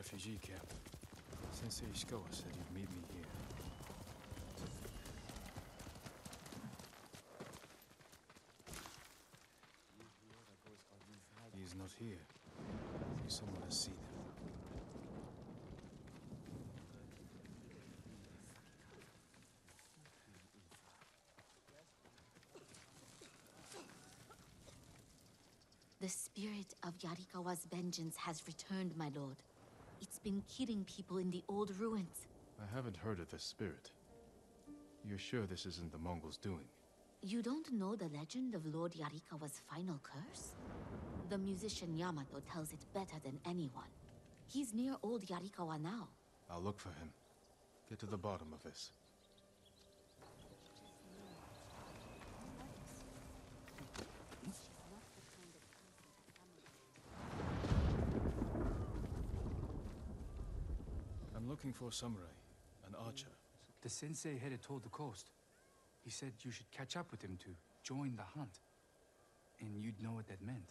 refugee camp. Sensei Ishikawa said you'd meet me here. He is not here. Someone has seen him. The spirit of Yarikawa's vengeance has returned, my lord. Been killing people in the old ruins. I haven't heard of this spirit. You're sure this isn't the Mongols' doing? You don't know the legend of Lord Yarikawa's final curse? The musician Yamato tells it better than anyone. He's near old Yarikawa now. I'll look for him. Get to the bottom of this. Looking for a samurai, an archer. The sensei headed toward the coast. He said you should catch up with him to join the hunt. And you'd know what that meant.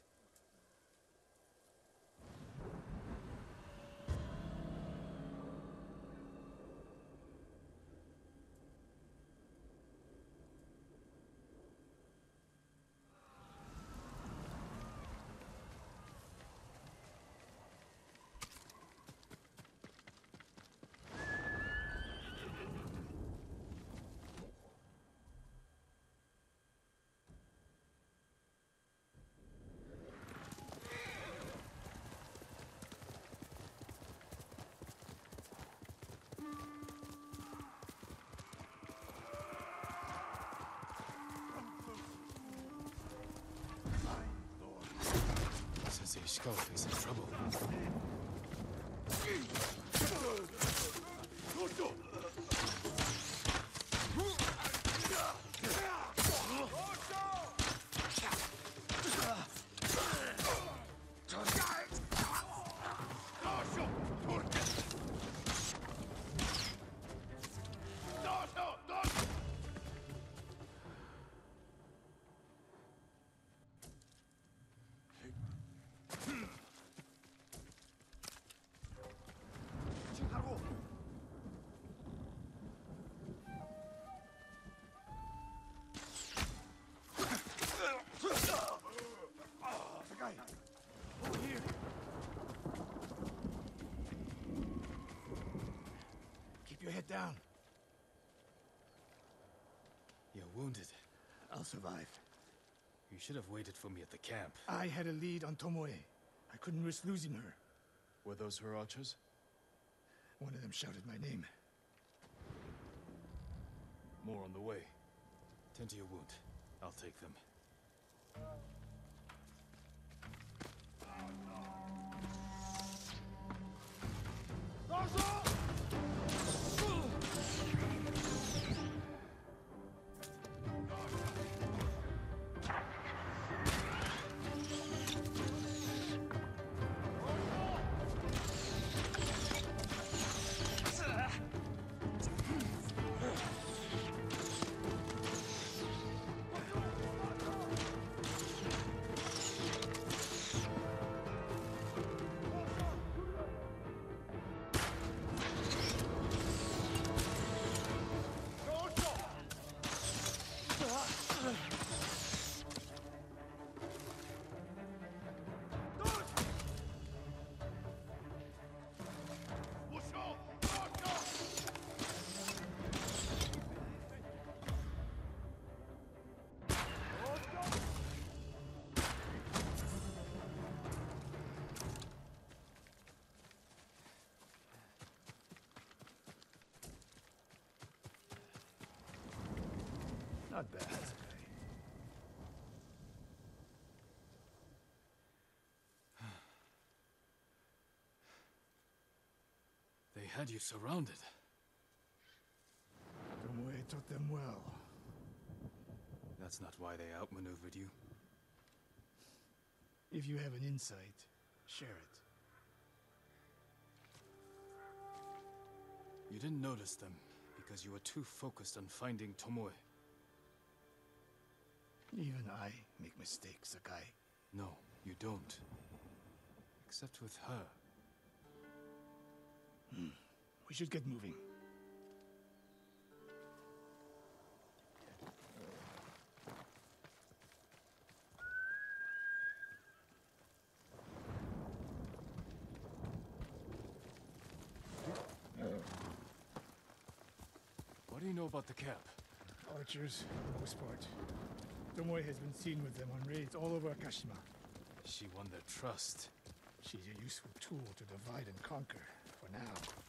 Is in trouble. Down. You're wounded. I'll survive. You should have waited for me at the camp. I had a lead on Tomoe. I couldn't risk losing her. Were those her archers? One of them shouted my name. More on the way. Tend to your wound. I'll take them. Not bad. They had you surrounded. Tomoe taught them well. That's not why they outmaneuvered you. If you have an insight, share it. You didn't notice them because you were too focused on finding Tomoe. Even I make mistakes, Sakai. No, you don't. Except with her. Hmm. We should get moving. What do you know about the camp? Archers, most part. Tomoe has been seen with them on raids all over Akashima. She won their trust. She's a useful tool to divide and conquer, for now.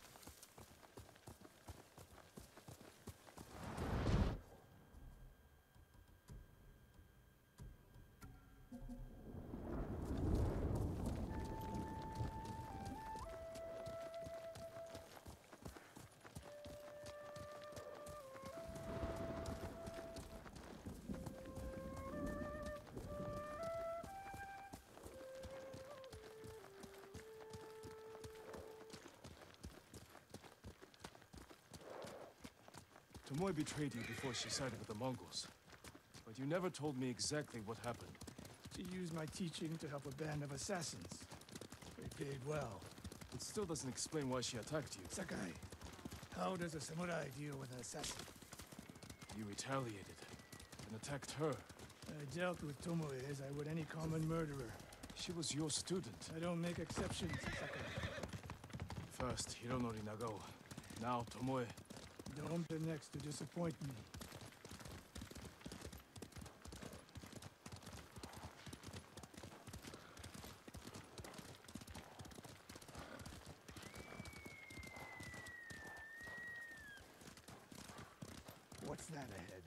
Tomoe betrayed you before she sided with the Mongols. But you never told me exactly what happened. She used my teaching to help a band of assassins. They paid well. It still doesn't explain why she attacked you. Sakai, how does a samurai deal with an assassin? You retaliated and attacked her. I dealt with Tomoe as I would any common murderer. She was your student. I don't make exceptions, Sakai. First, Hironori Nagao. Now, Tomoe. Don't the next to disappoint me. What's that ahead?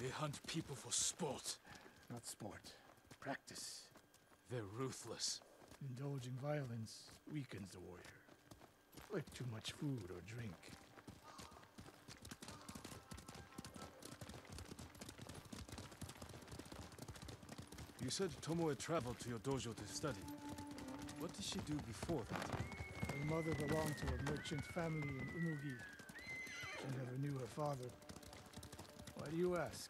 They hunt people for sport. Not sport. Practice. They're ruthless. Indulging violence weakens the warrior. Like too much food or drink. You said Tomoe traveled to your dojo to study. What did she do before that? Her mother belonged to a merchant family in Umugi. She never knew her father. Why do you ask?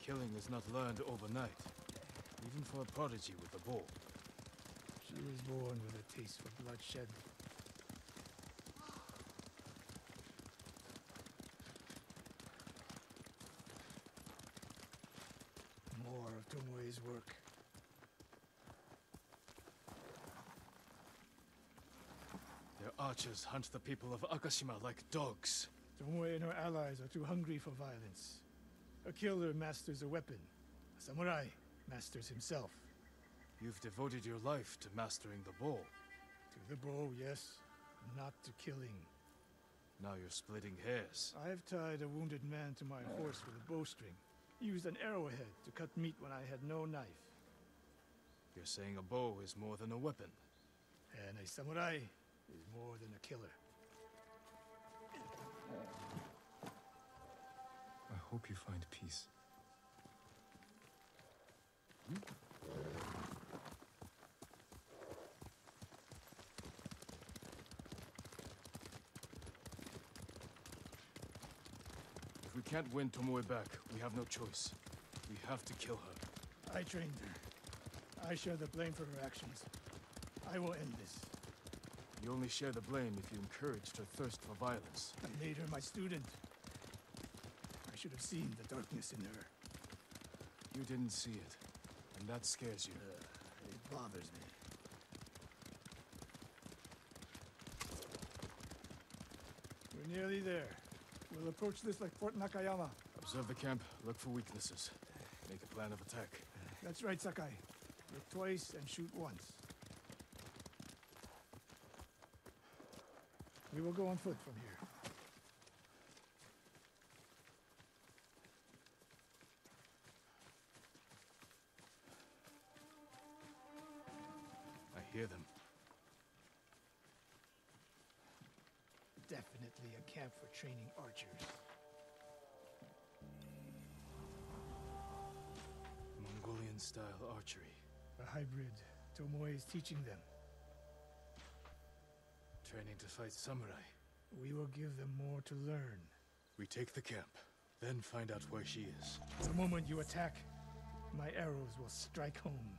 Killing is not learned overnight, even for a prodigy with a bow. She was born with a taste for bloodshed. Tomoe's work. Their archers hunt the people of Akashima like dogs. Tomoe and her allies are too hungry for violence. A killer masters a weapon. A samurai masters himself. You've devoted your life to mastering the bow. To the bow, yes, not to killing. Now you're splitting hairs. I've tied a wounded man to my horse with a bowstring. Used an arrowhead to cut meat when I had no knife. You're saying a bow is more than a weapon. And a samurai is more than a killer. I hope you find peace. Hmm? If we can't win Tomoe back, we have no choice. We have to kill her. I trained her. I share the blame for her actions. I will end this. You only share the blame if you encouraged her thirst for violence. I made her my student. I should have seen the darkness in her. You didn't see it, and that scares you. Uh, it bothers me. We're nearly there. We'll approach this like Fort Nakayama. Observe the camp, look for weaknesses. Make a plan of attack. That's right, Sakai. Look twice and shoot once. We will go on foot from here. Definitely a camp for training archers. Mongolian-style archery. A hybrid. Tomoe is teaching them. Training to fight samurai. We will give them more to learn. We take the camp, then find out where she is. The moment you attack, my arrows will strike home.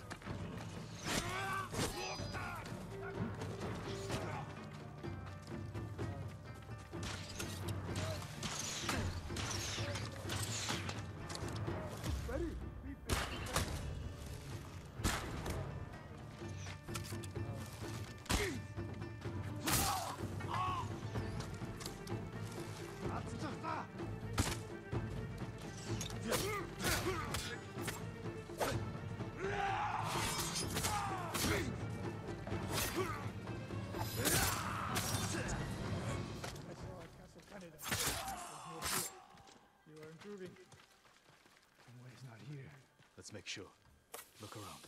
Let's make sure. Look around.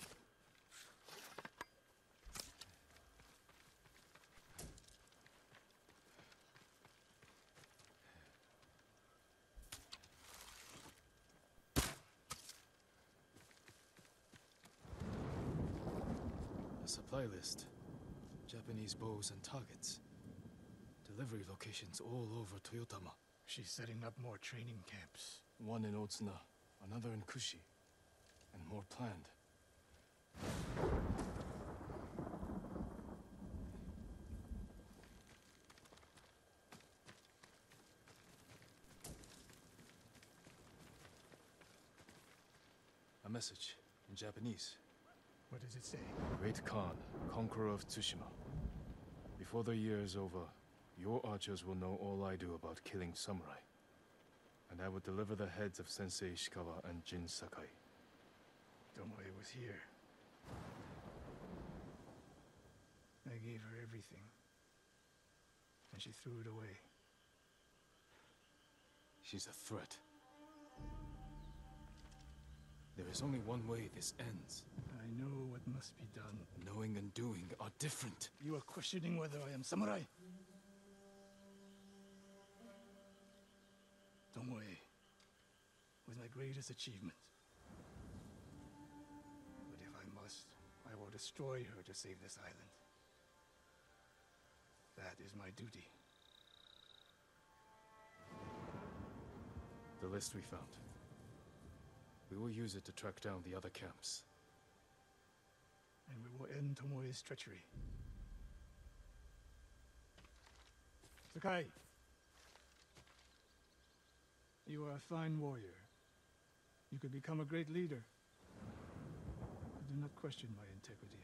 A supply list. Japanese bows and targets. Delivery locations all over Toyotama. She's setting up more training camps. One in Otsuna, another in Kushi, and more planned. A message in Japanese. What does it say? Great Khan, conqueror of Tsushima. Before the year is over, your archers will know all I do about killing samurai. And I will deliver the heads of Sensei Ishikawa and Jin Sakai. Tomoe was here. I gave her everything. And she threw it away. She's a threat. There is only one way this ends. I know what must be done. Knowing and doing are different. You are questioning whether I am samurai? Tomoe was my greatest achievement. Destroy her to save this island. That is my duty. The list we found. We will use it to track down the other camps. And we will end Tomoe's treachery. Sakai! You are a fine warrior. You could become a great leader. Do not question my integrity.